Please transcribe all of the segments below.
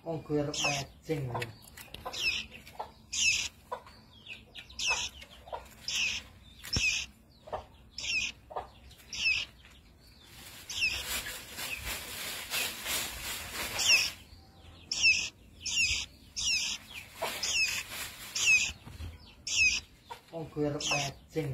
Wong gue arep mecing. Wong oh, gue arep mecing.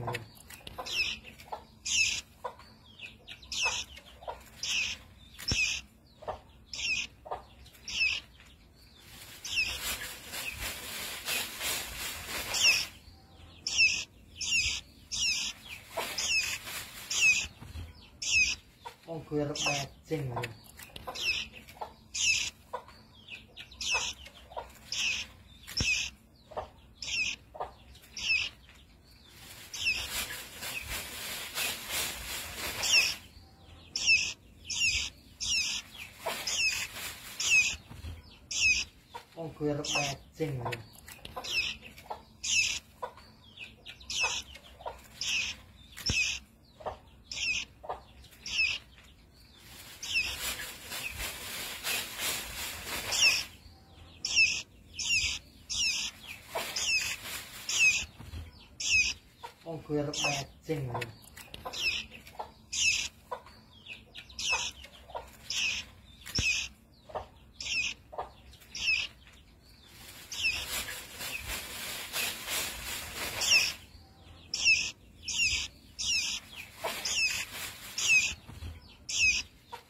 clear up that thing there. I'll clear up that thing. kuyruk macing.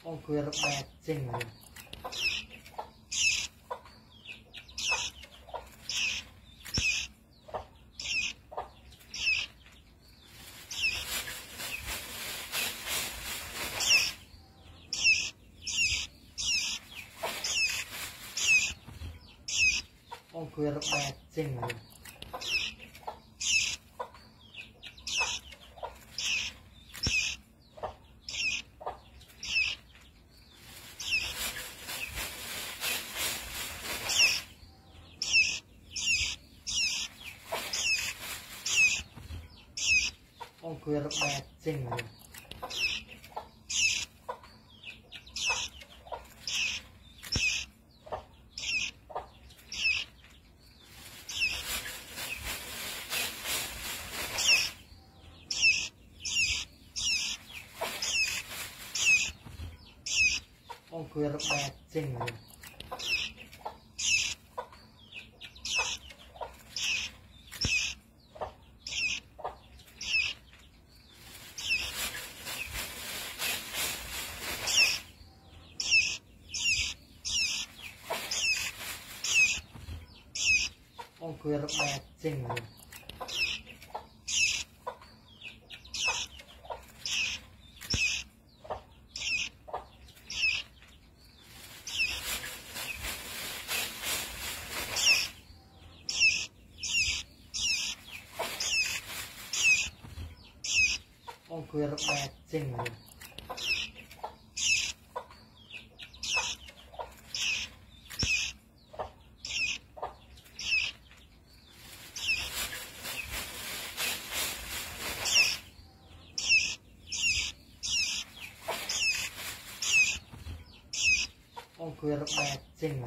Oh, kuyruk macing. Oh, gue repecing Oh, gue repecing Oh, องคือระบาจริงเลยองคือระบาจริงเลย clear up that thing. clear up that thing.